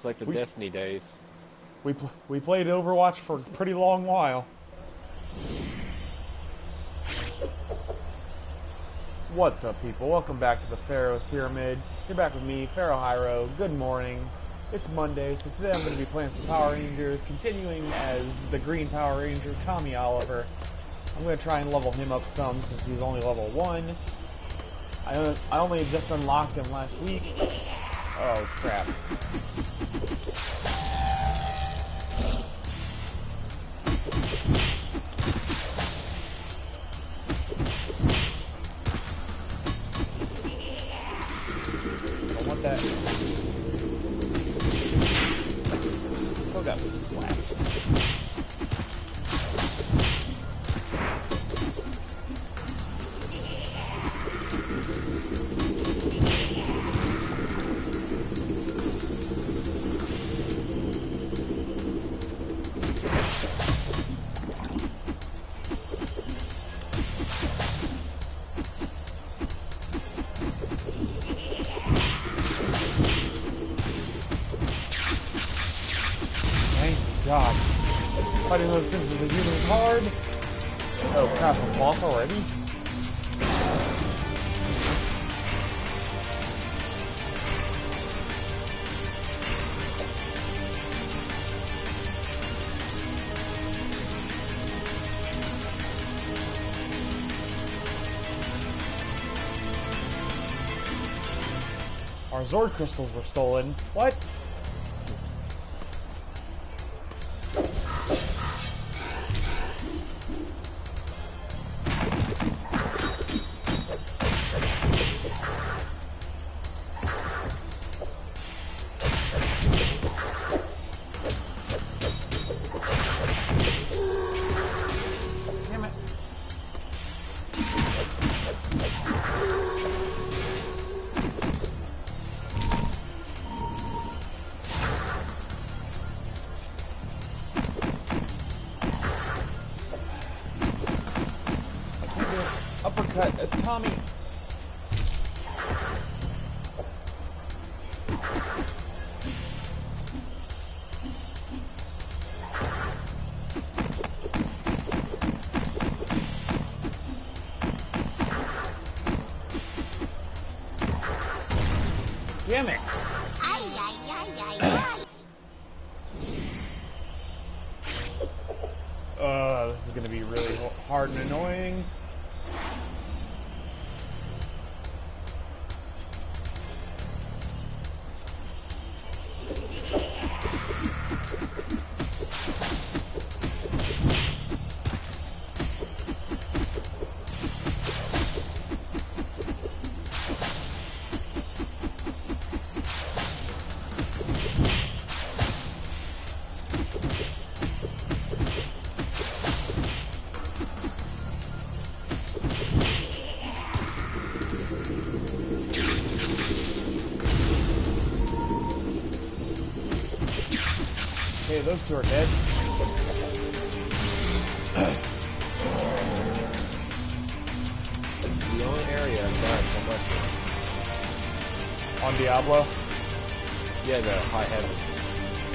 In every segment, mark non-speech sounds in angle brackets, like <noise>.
It's like the We- Destiny days. We pl- we played Overwatch for a pretty long while. What's up, people? Welcome back to the Pharaoh's Pyramid. You're back with me, Pharaoh Hiro. Good morning. It's Monday, so today I'm going to be playing some Power Rangers, continuing as the Green Power Ranger, Tommy Oliver. I'm going to try and level him up some since he's only level 1. I, I only just unlocked him last week. Oh, crap. Those things a human hard. Oh crap, I'm boss already? Our Zord crystals were stolen. What? Uh, this is gonna be really hard and annoying.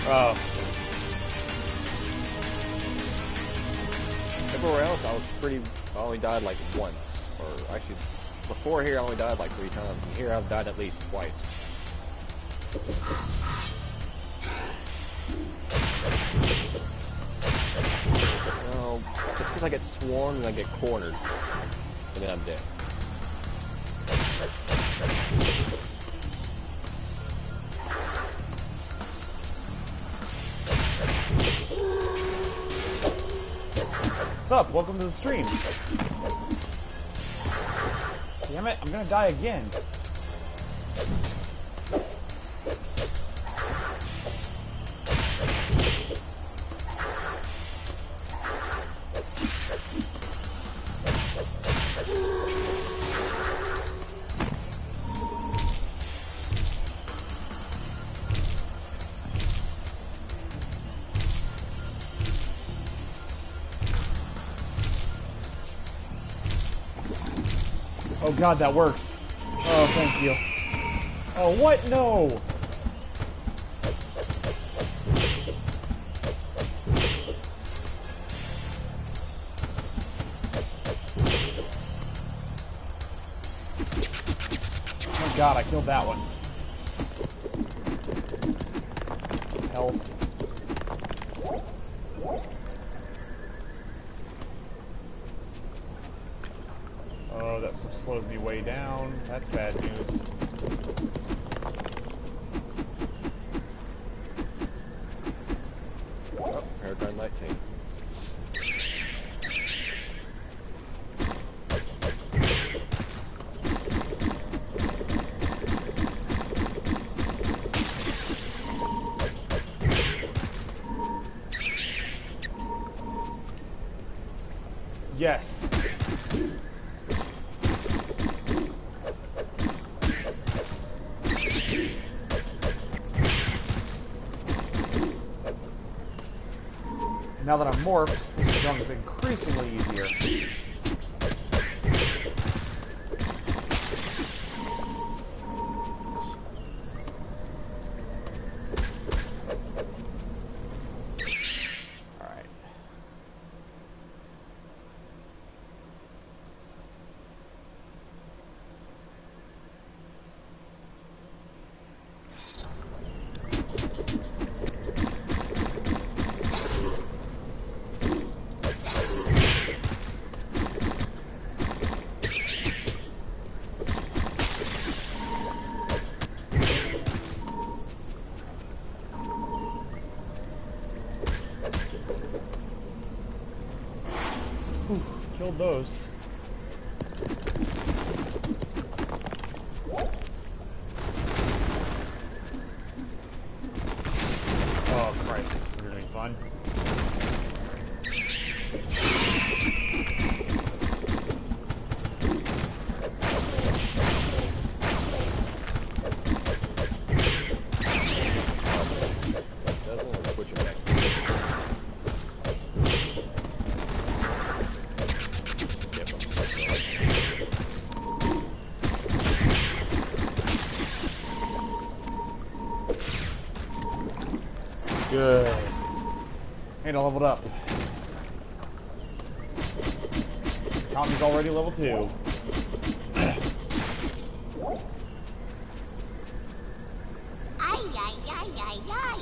Oh, Everywhere else, I was pretty. I only died like once, or actually, before here, I only died like three times. And here, I've died at least twice. It's because I get swarmed and I get cornered, and then I'm dead. What's up? Welcome to the stream. Damn it, I'm gonna die again. Oh god, that works. Oh, thank you. Oh, what? No! Oh god, I killed that one. That's bad news. Oh, Light. Yes. Now that I'm morphed, this jump is increasingly easier. Killed those. And I leveled up. Tommy's already level two. Ay, ay, ay, ay, ay.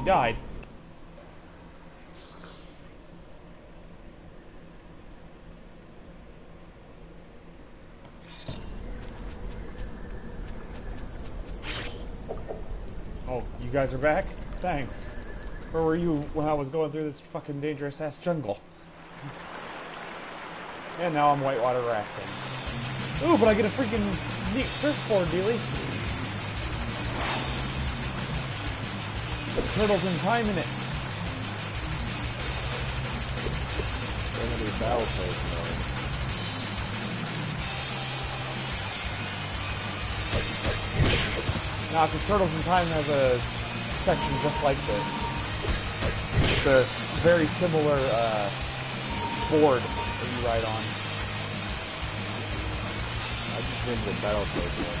she died. Oh, you guys are back? Thanks. Where were you when I was going through this fucking dangerous ass jungle? and now I'm whitewater rafting. Ooh, but I get a freaking neat surfboard, dealie. Turtles in time in it. They're gonna be battle now. Now, because Turtles in Time has a section just like this. It's a very similar uh, board that you ride on. I just to the battle one.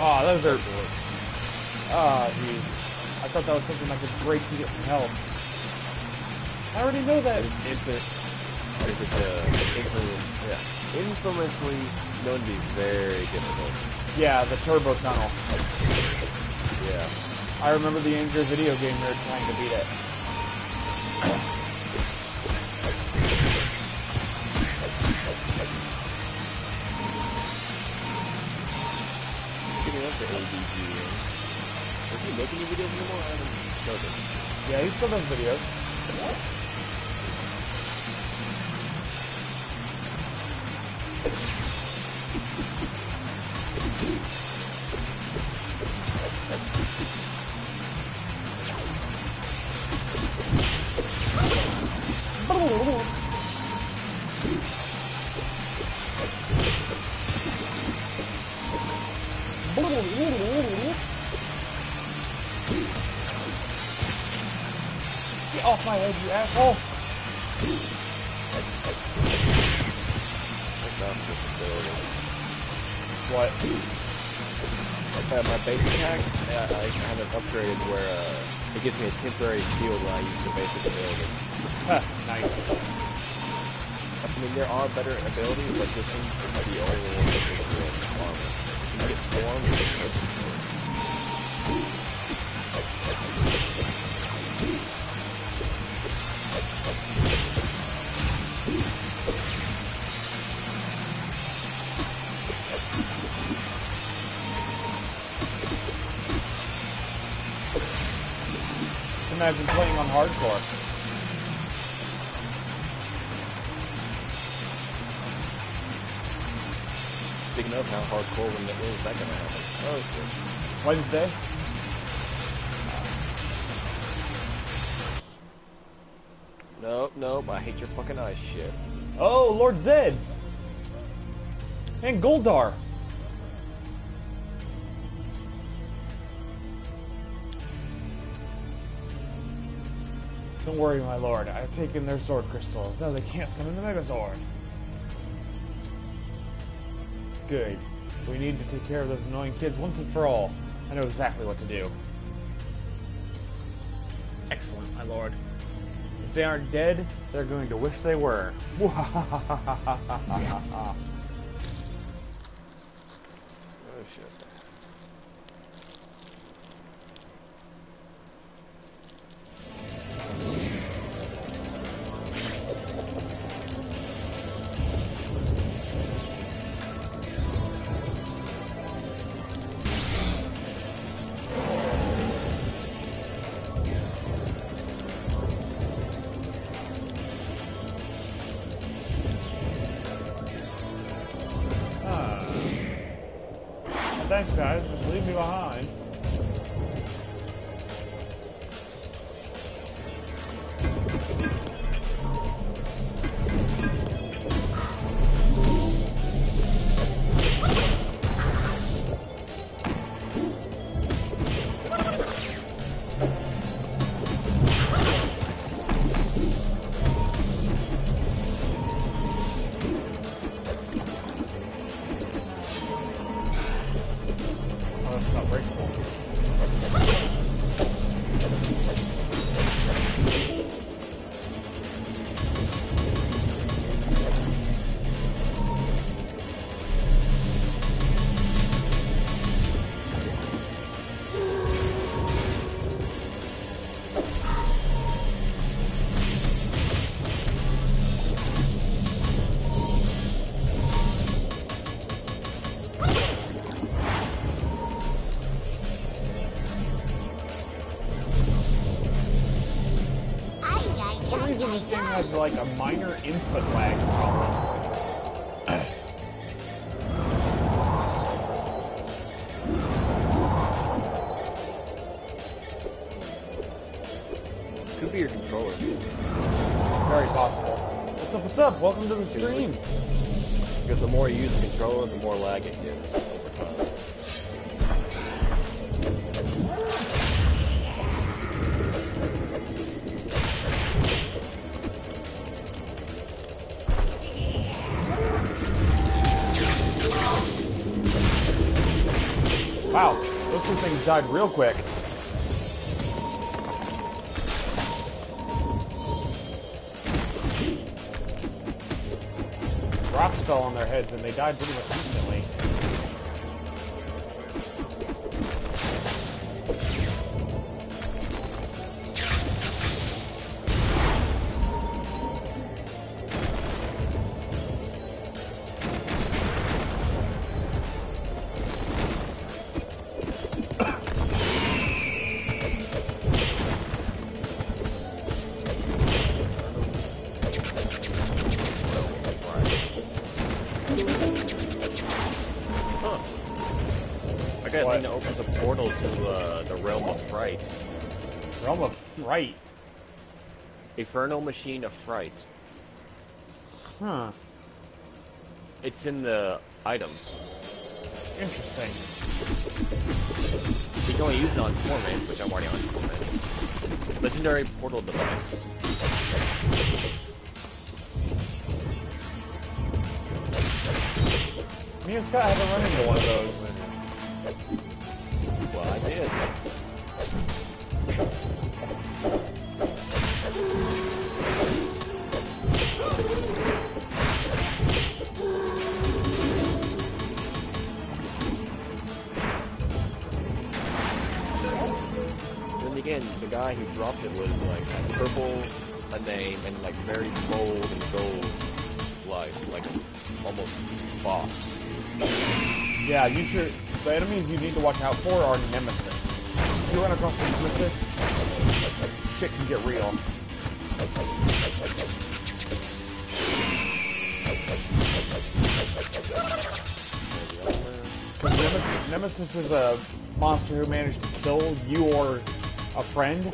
Oh, those are. Ah, geez. I thought that was something I could break to get some help. I already know that. Infamous. What is it? Uh, infamous. Yeah. Infamously known to be very difficult. Yeah, the Turbo Tunnel. Yeah. I remember the Angry video game nerd trying to beat it. Of the ADG, is he making any videos anymore? I haven't. Yeah, he still does videos. Get <laughs> gives me a temporary shield when I use the basic ability. Huh, nice. I mean, there are better abilities, but this one is the only one that you armor. Imagine playing on hardcore. Speaking of how hardcore, when, when is that going to happen? Oh, shit. Wednesday? Nope, nope, I hate your fucking eyes shit. Oh, Lord Zedd! And Goldar! Don't worry, my lord. I've taken their Zord crystals. Now they can't summon the Megazord. Good. We need to take care of those annoying kids once and for all. I know exactly what to do. Excellent, my lord. If they aren't dead, they're going to wish they were. <laughs> <laughs> has like a minor input lag problem. Could be your controller. Very possible. What's up? What's up? Welcome to the stream. Because the more you use the controller, the more lag it gets things died real quick. Rocks fell on their heads and they died pretty much instantly. Thing that opens a portal to uh, the realm of fright. Realm of Fright. Infernal Machine of Fright. Huh. It's in the items. Interesting. You can only use it on Torment, which I'm already on Torment. Legendary portal device. Me and Scott haven't run into one of those. Did. Then again, the guy who dropped it was like purple a name and like very bold and gold like like almost boss. Yeah, you should. The enemies you need to watch out for are Nemesis. If you run across Nemesis, shit can get real. Nemesis, Nemesis is a monster who managed to kill you or a friend,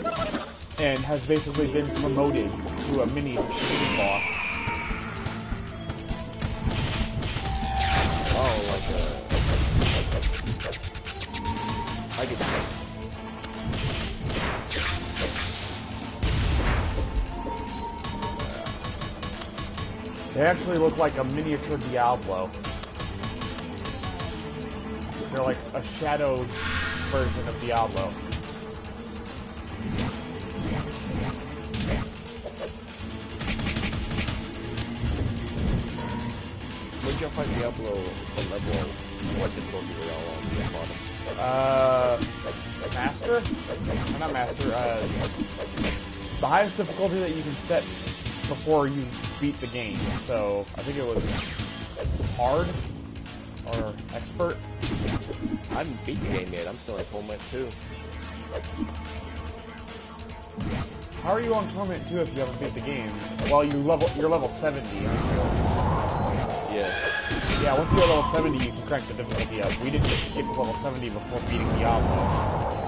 and has basically been promoted to a mini boss. I get They actually look like a miniature Diablo. They're like a shadowed version of Diablo. Highest difficulty that you can set before you beat the game. So I think it was hard or expert. I haven't beat the game yet. I'm still in Torment 2. How are you on Torment 2 if you haven't beat the game? Well, you level you're level 70, aren't you? Yeah. Yeah, once you get level 70, you can crank the difficulty up. We didn't get to level 70 before beating Diablo.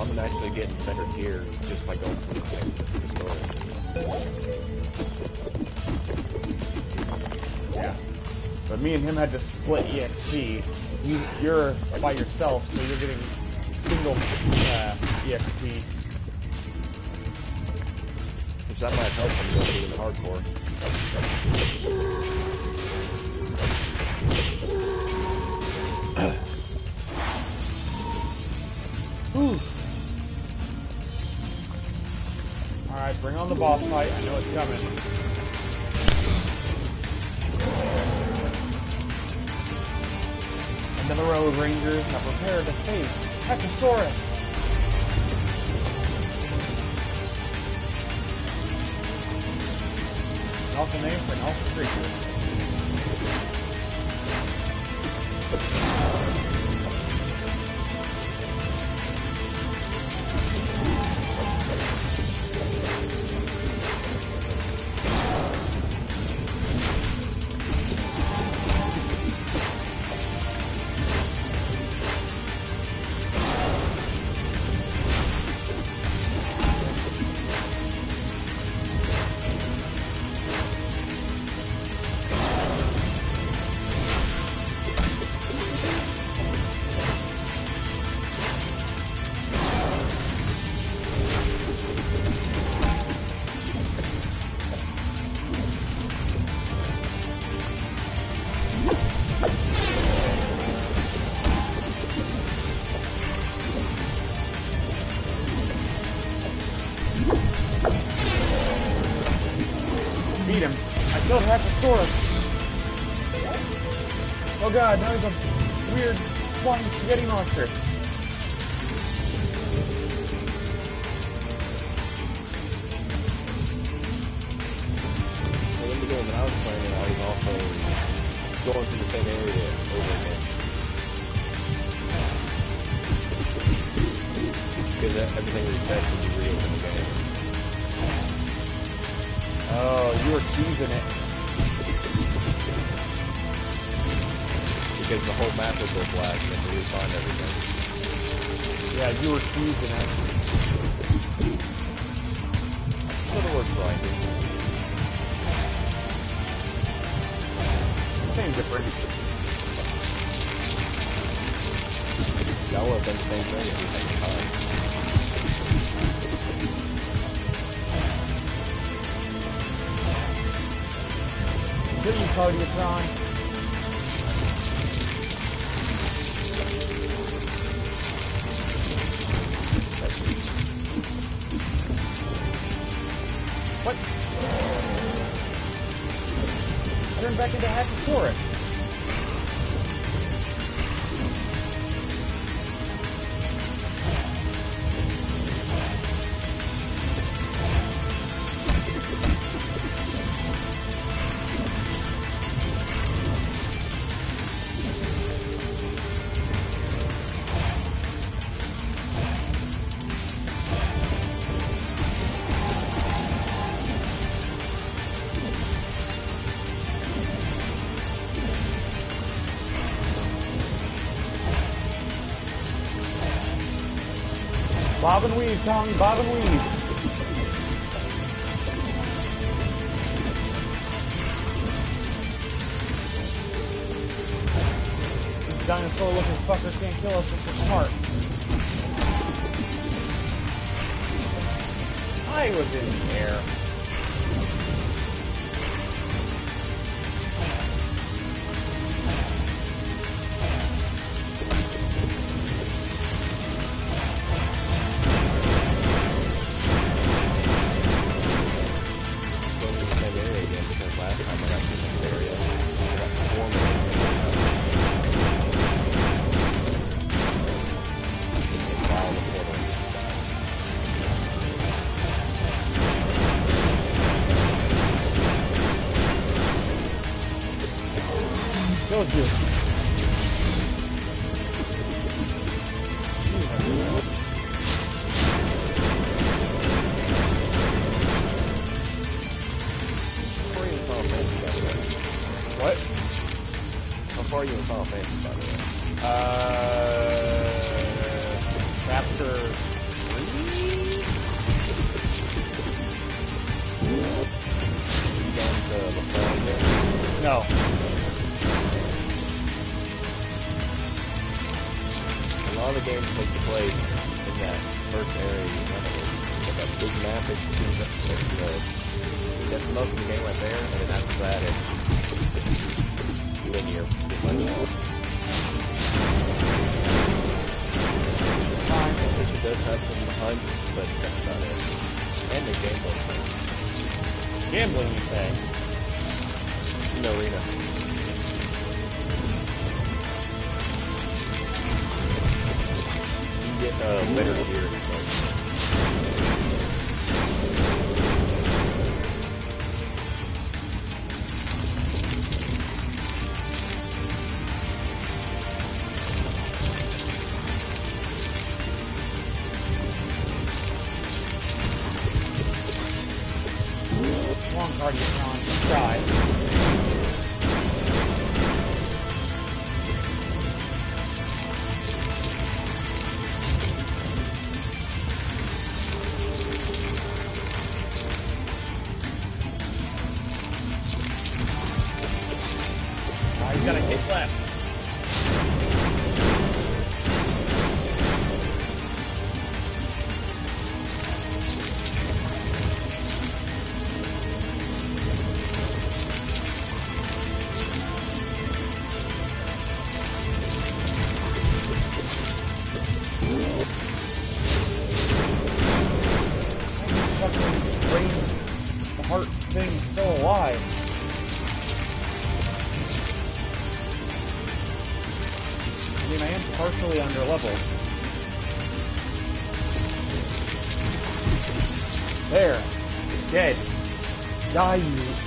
I'm actually getting better gear just by going through the thing. the story. Yeah. But me and him had to split EXP. You, you're by yourself, so you're getting single uh, EXP. Which that might help when you go through the hardcore. Whew. Bring on the boss fight. I know it's coming. And the Road Rangers have prepared to face Hatchasaurus. Also named for an elf creature. Beat him. I killed Hatchasaurus. Oh god, now he's a weird flying spaghetti monster. Well, in the game that I was playing, I was also going through the same area over again. Because everything was said was real. Oh, you were teasing it. Because the whole map would go black and you have to refind everything. Yeah, you were teasing it. So the word grinding. Same difference. Would have been Kill you, Cardiatron. What? I turned back into Hatchasaurus. Bob and weave, Tommy, bob and weave. Dinosaur looking fucker can't kill us if we're smart. I was in the air. Are you in Final Fantasy, by the way? Uh, chapter three? The? No. A lot of the games take place in that first area you over. Like that big map that you that the that's most of the game right there, and then after that it's pretty much. Does have some hunts, but that's about it. And the gameplay Gambling, you say? in the arena. You get uh, better gear.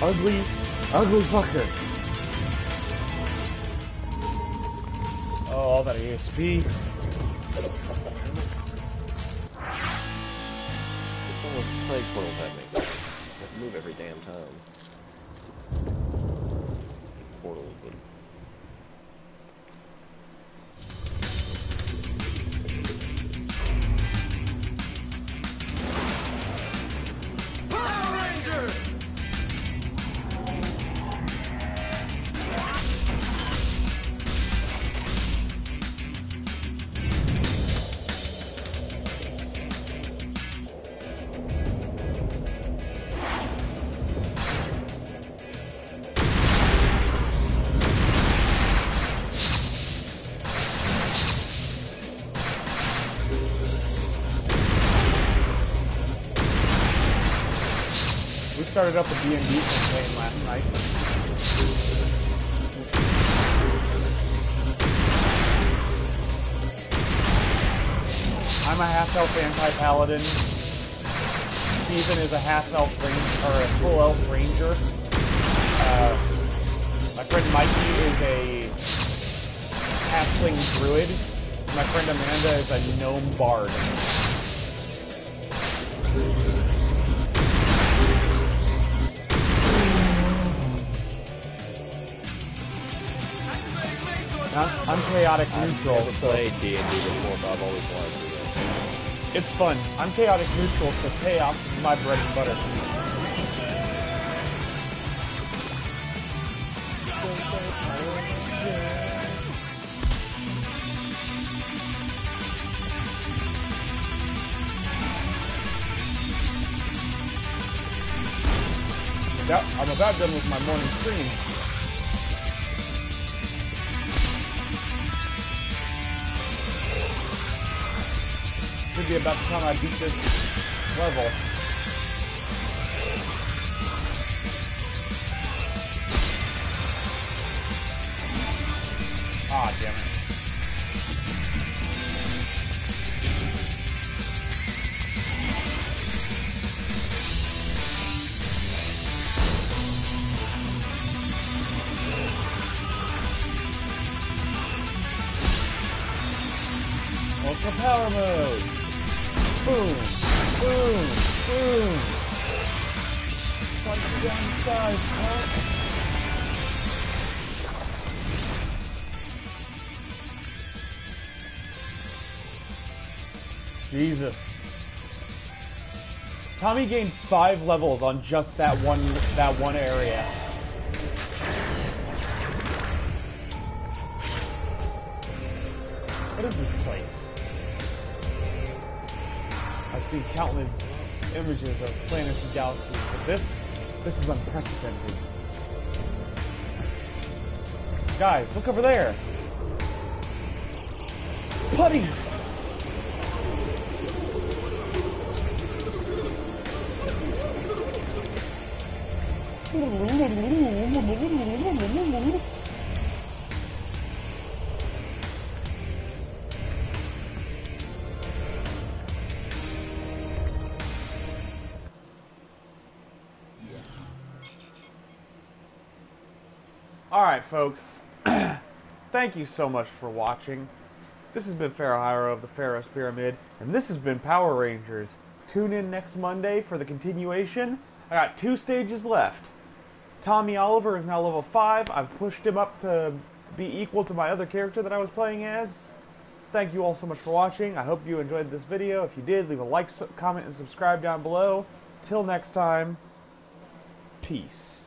Ugly, ugly fucker. Oh, all that EXP. Started up a campaign last night. I'm a half-elf anti-paladin. Steven is a half-elf ranger, or a full-elf ranger. Uh, my friend Mikey is a halfling druid. My friend Amanda is a gnome bard. I'm, chaotic neutral, I've never so played D&D before, but I've always wanted to. though. it's fun. I'm chaotic neutral, so chaos is my bread and butter. Yep, I'm about done with my morning stream. Be about the time I beat this level. Ah, damn it. Ultra power mode. Jesus. Tommy gained five levels on just that one that one area. Countless images of planets and galaxies, but this, this is unprecedented. Guys, look over there. Putties! <laughs> folks. <clears throat> Thank you so much for watching. This has been Pharaoh Hiro of the Pharaoh's Pyramid, and this has been Power Rangers. Tune in next Monday for the continuation. I got two stages left. Tommy Oliver is now level 5. I've pushed him up to be equal to my other character that I was playing as. Thank you all so much for watching. I hope you enjoyed this video. If you did, leave a like, comment, and subscribe down below. Till next time, peace.